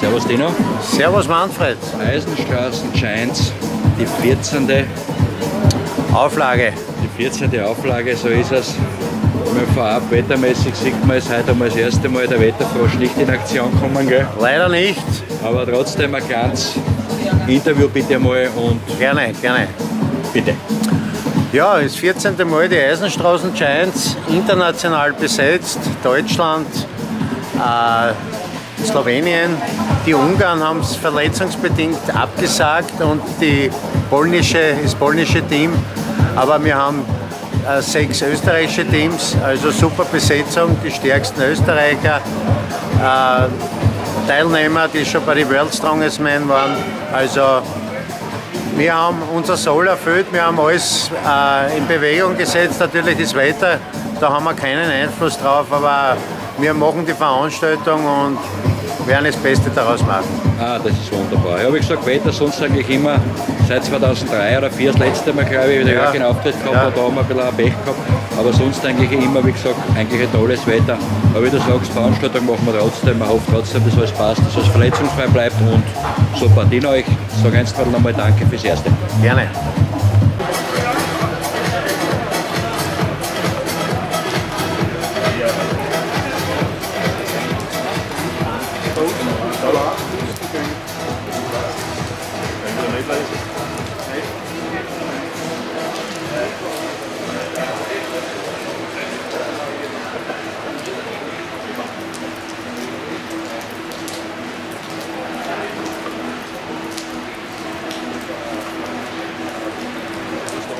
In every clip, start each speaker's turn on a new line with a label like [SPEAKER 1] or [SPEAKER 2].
[SPEAKER 1] Servus Dino.
[SPEAKER 2] Servus Manfred.
[SPEAKER 1] Eisenstraßen Giants, die 14.
[SPEAKER 2] Auflage.
[SPEAKER 1] Die 14. Auflage, so ist es. Mal vorab wettermäßig sieht man es heute einmal das erste Mal der Wetterfrosch nicht in Aktion kommen, gell?
[SPEAKER 2] Leider nicht.
[SPEAKER 1] Aber trotzdem ein kleines Interview bitte mal und
[SPEAKER 2] Gerne, gerne.
[SPEAKER 1] bitte.
[SPEAKER 2] Ja, das 14. Mal die Eisenstraßen Giants international besetzt. Deutschland, äh, Slowenien. Die Ungarn haben es verletzungsbedingt abgesagt und die polnische, das polnische Team. Aber wir haben sechs österreichische Teams, also super Besetzung, die stärksten Österreicher. Äh, Teilnehmer, die schon bei den World Strongest Men waren. Also wir haben unser Soll erfüllt, wir haben alles äh, in Bewegung gesetzt. Natürlich das Wetter, da haben wir keinen Einfluss drauf, aber wir machen die Veranstaltung und werden das Beste daraus machen.
[SPEAKER 1] Ah, das ist wunderbar. Ja, wie gesagt, Wetter sonst eigentlich immer seit 2003 oder 2004 das letzte Mal, glaube ich, wieder
[SPEAKER 2] Ja.
[SPEAKER 1] ja. einen Auftritt gehabt,
[SPEAKER 2] Ja.
[SPEAKER 1] da haben wir ein bisschen Pech gehabt. Aber sonst eigentlich immer, wie gesagt, eigentlich ein tolles Wetter. Aber wie du sagst, Veranstaltung machen wir trotzdem. Man hofft trotzdem, dass alles passt, dass alles verletzungsfrei bleibt und super. Dino, ich sage eins gerade nochmal Danke fürs Erste.
[SPEAKER 2] Gerne.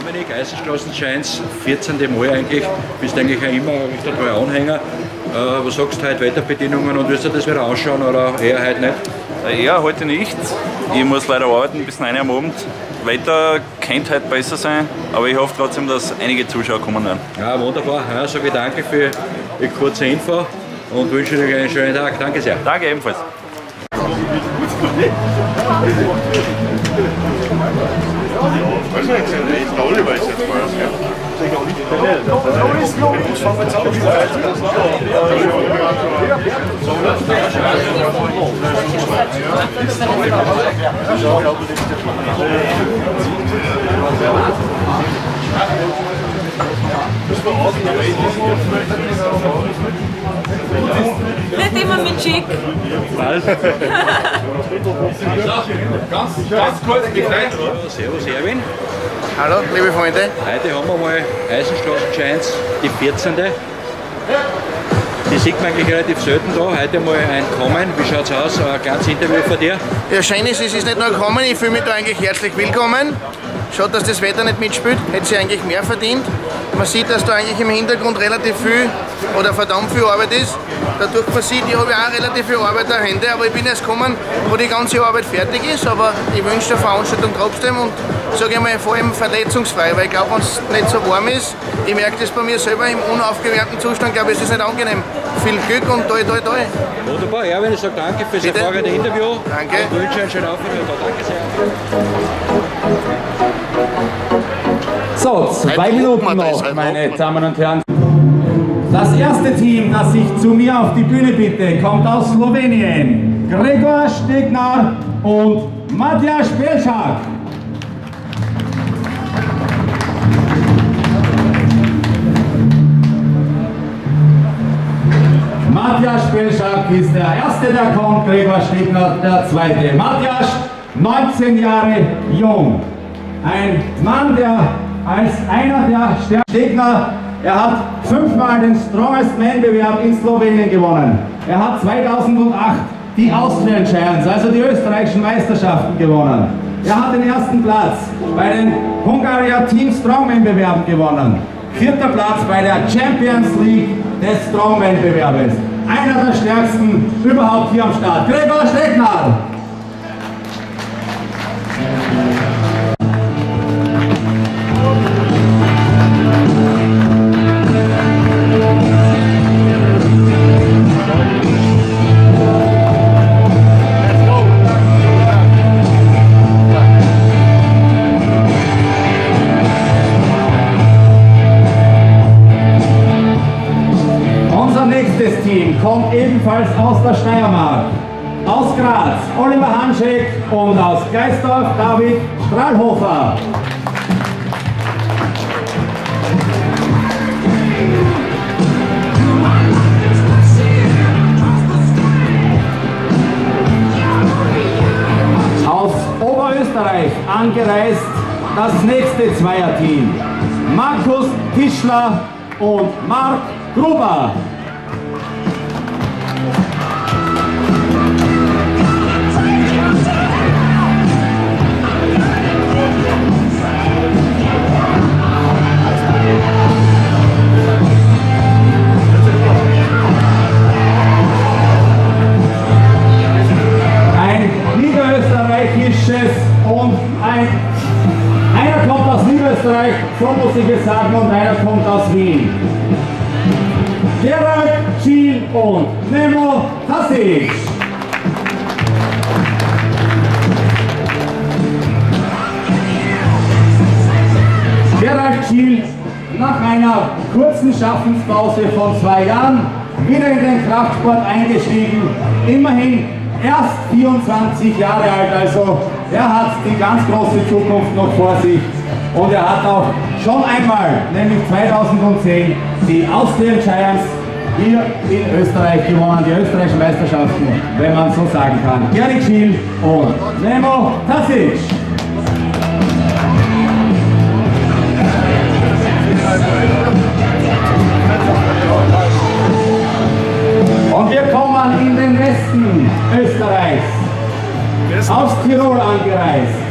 [SPEAKER 1] Dominik, Giants, 14. Mal eigentlich, bist eigentlich auch immer ein recht treuer Anhänger. Äh, was sagst du heute, Wetterbedingungen und wirst du das wieder anschauen oder eher heute nicht?
[SPEAKER 3] Ja, heute nicht. Ich muss leider arbeiten bis 9 Uhr am Abend. Wetter könnte heute besser sein, aber ich hoffe trotzdem, dass einige Zuschauer kommen werden.
[SPEAKER 1] Ja, wunderbar. Ja, sage ich danke für die kurze Info und wünsche dir einen schönen Tag. Danke sehr.
[SPEAKER 3] Danke ebenfalls.
[SPEAKER 4] Nicht There is no
[SPEAKER 1] need for Net iemand met Jake.
[SPEAKER 2] Ganz, ganz kurz Hallo, liebe Freunde.
[SPEAKER 1] Heute haben wir mal Eisenstraßen Giants, die 14. Die sieht man eigentlich relativ selten da. Heute mal ein Kommen. Wie schaut's aus? Ein kleines Interview von dir.
[SPEAKER 5] Ja, schön ist, es ist nicht nur gekommen, ich fühle mich da eigentlich herzlich willkommen. Schade, dass das Wetter nicht mitspielt, hätte sie eigentlich mehr verdient. Man sieht, dass da eigentlich im Hintergrund relativ viel oder verdammt viel Arbeit ist. Dadurch man sieht, ich habe auch relativ viel Arbeit an Hände, aber ich bin erst gekommen, wo die ganze Arbeit fertig ist. Aber ich wünsche der Veranstaltung trotzdem und sage ich mal vor allem verletzungsfrei, weil ich glaube, wenn es nicht so warm ist, ich merke das bei mir selber im unaufgewärmten Zustand, glaube ich, ist das nicht angenehm. Viel Glück und toi toi toi.
[SPEAKER 1] Wunderbar. Erwin, ich sage danke fürs
[SPEAKER 5] Bitte.
[SPEAKER 1] hervorragende Interview.
[SPEAKER 5] Danke.
[SPEAKER 1] Und wünsche einen schönen Aufenthalt. Danke sehr.
[SPEAKER 6] So, zwei Minuten noch, meine. Damen und Herren. Das erste Team, das sich zu mir auf die Bühne bitte, kommt aus Slowenien. Gregor Stegner und Matjaš Belschak. Matjaš Belschak ist der Erste, der kommt, Gregor Stegner der Zweite. Matjaš, 19 Jahre jung. Ein Mann, der als einer der stärksten Stegner, er hat fünfmal den Strongest Man Bewerb in Slowenien gewonnen. Er hat 2008 die Austrian Giants, also die österreichischen Meisterschaften gewonnen. Er hat den ersten Platz bei den Hungaria Team Strongman Bewerben gewonnen. Vierter Platz bei der Champions League des Strongman Bewerbes. Einer der stärksten überhaupt hier am Start. Gregor Stegner. Strahlhofer. Aus Oberösterreich angereist das nächste Zweierteam. Markus Tischler und Marc Gruber. Aus Niederösterreich, so muss ich es sagen, und einer kommt aus Wien. Gerald Schiel und Nemo Tasic. Gerald Schiel nach einer kurzen Schaffenspause von zwei Jahren wieder in den Kraftsport eingestiegen. Immerhin erst 24 Jahre alt, also er hat die ganz große Zukunft noch vor sich. Und er hat auch schon einmal, nämlich 2010, die Austrian Giants hier in Österreich gewonnen, die österreichischen Meisterschaften, wenn man so sagen kann. Gerrit Schiel und Nemo Tasic. Und wir kommen in den Westen Österreichs, aus Tirol angereist.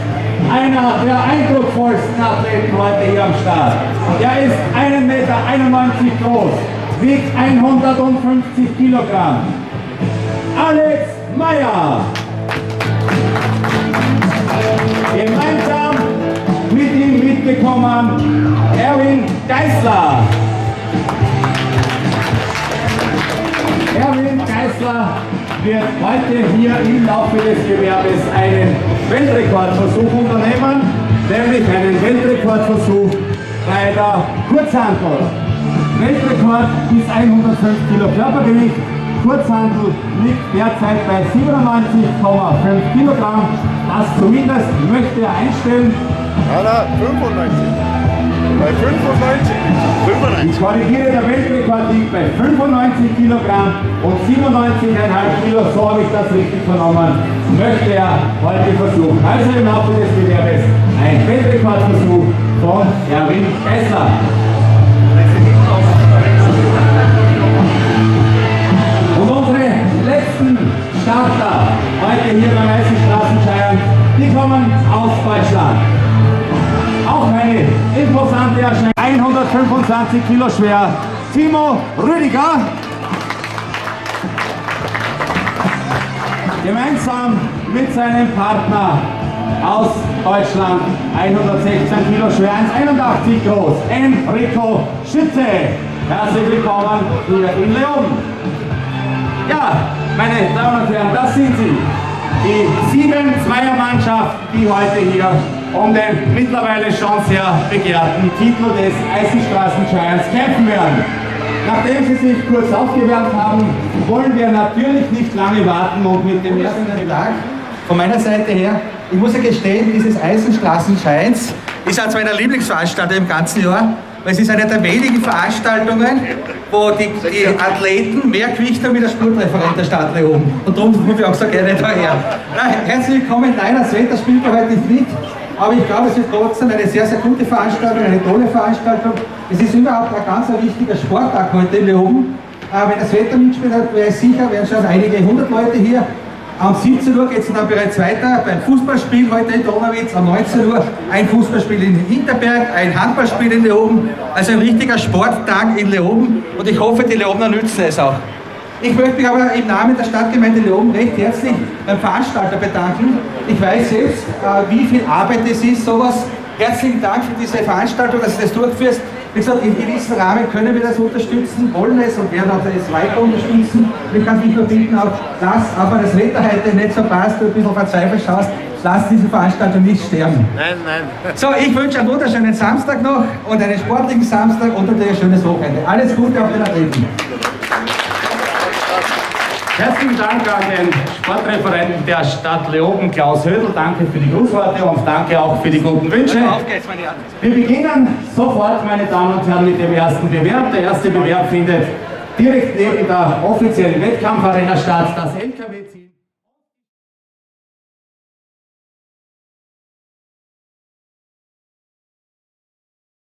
[SPEAKER 6] Einer der eindrucksvollsten Athleten heute hier am Start. Er ist 1,91 Meter groß, wiegt 150 Kilogramm. Alex Meyer. Gemeinsam mit ihm mitgekommen Erwin Geisler. Erwin Geisler wird heute hier im Laufe des Gewerbes einen Weltrekordversuch unternehmen, nämlich einen Weltrekordversuch bei der Kurzhantel. Weltrekord ist 105 Kilo Körpergewicht, Kurzhantel liegt derzeit bei 97,5 Kilogramm. Das zumindest möchte er einstellen.
[SPEAKER 7] Nein, 95. Bei 95.
[SPEAKER 6] Ich korrigiere, der Weltrekord liegt bei 95 Kilogramm und 97,5 Kilo, so habe ich das richtig vernommen, möchte er heute versuchen. Also im Laufe des Gewerbes ein Weltrekordversuch von Erwin Kessler. 125 Kilo schwer. Timo Rüdiger. Gemeinsam mit seinem Partner aus Deutschland. 116 Kilo schwer, 1,81 groß. Enrico Schütze. Herzlich willkommen hier in Leon. Ja, meine Damen und Herren, das sind sie. Die sieben Zweiermannschaft, die heute hier um den mittlerweile schon sehr begehrten Titel des Eisenstraßen Giants kämpfen werden. Nachdem sie sich kurz aufgewärmt haben, wollen wir natürlich nicht lange warten und mit dem ersten
[SPEAKER 8] Tag von meiner Seite her, ich muss ja gestehen, dieses Eisenstraßen Giants ist eines meiner Lieblingsveranstaltungen im ganzen Jahr, weil es ist eine der wenigen Veranstaltungen, wo die, die Athleten mehr Gewicht haben wie der Sportreferent der Stadt Leon. Und darum rufe ich auch so gerne daher. Herzlich willkommen, nein, das Wetter spielt heute nicht mit. Aber ich glaube, es ist trotzdem eine sehr, sehr gute Veranstaltung, eine tolle Veranstaltung. Es ist überhaupt ein ganz wichtiger Sporttag heute in Leoben. Äh, wenn das Wetter mitspielt, wäre ich sicher, wären schon einige hundert Leute hier. Am 17 Uhr geht es dann bereits weiter beim Fußballspiel heute in Donauwitz. Am 19 Uhr ein Fußballspiel in Hinterberg, ein Handballspiel in Leoben. Also ein richtiger Sporttag in Leoben und ich hoffe, die Leobener nützen es auch. Ich möchte mich aber im Namen der Stadtgemeinde Leoben recht herzlich beim Veranstalter bedanken. Ich weiß selbst, äh, wie viel Arbeit es ist, sowas. Herzlichen Dank für diese Veranstaltung, dass du das durchführst. Wie gesagt, in gewissem Rahmen können wir das unterstützen, wollen es und werden auch das weiter unterstützen. Ich kann mich nur bitten, auch das, aber das Wetter heute nicht so passt, du ein bisschen verzweifelt schaust, lass diese Veranstaltung nicht sterben.
[SPEAKER 2] Nein, nein.
[SPEAKER 8] So, ich wünsche einen wunderschönen Samstag noch und einen sportlichen Samstag und natürlich ein schönes Wochenende. Alles Gute auf den Athleten.
[SPEAKER 6] Herzlichen Dank an den Sportreferenten der Stadt Leoben, Klaus Hödel. Danke für die Grußworte und danke auch für die guten Wünsche. Wir beginnen sofort, meine Damen und Herren, mit dem ersten Bewerb. Der erste Bewerb findet direkt neben der offiziellen Wettkampfarena statt, das LKW-Ziel.